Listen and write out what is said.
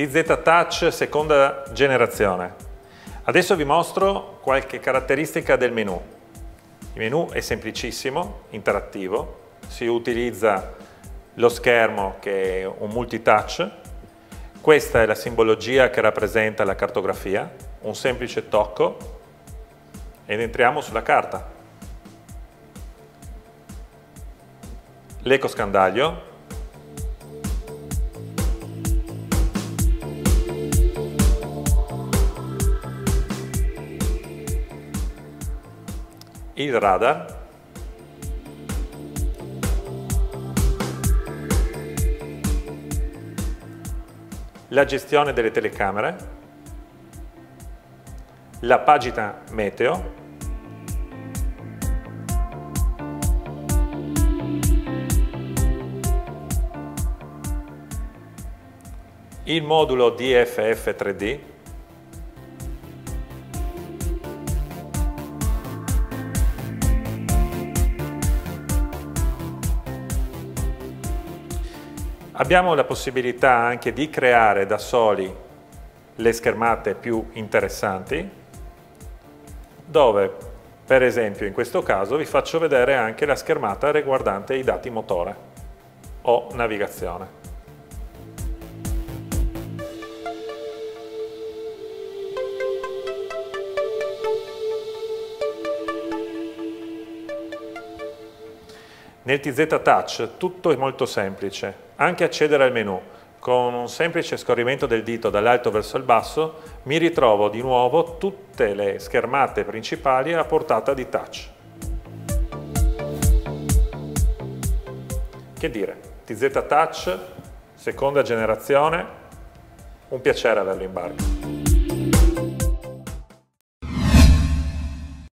TZ Touch seconda generazione. Adesso vi mostro qualche caratteristica del menu. Il menu è semplicissimo, interattivo, si utilizza lo schermo che è un multitouch, questa è la simbologia che rappresenta la cartografia, un semplice tocco. Ed entriamo sulla carta. L'ecoscandaglio il radar, la gestione delle telecamere, la pagina meteo, il modulo DFF3D Abbiamo la possibilità anche di creare da soli le schermate più interessanti, dove per esempio in questo caso vi faccio vedere anche la schermata riguardante i dati motore o navigazione. Nel TZ Touch tutto è molto semplice, anche accedere al menu. Con un semplice scorrimento del dito dall'alto verso il basso mi ritrovo di nuovo tutte le schermate principali a portata di touch. Che dire, TZ Touch, seconda generazione, un piacere averlo in barca.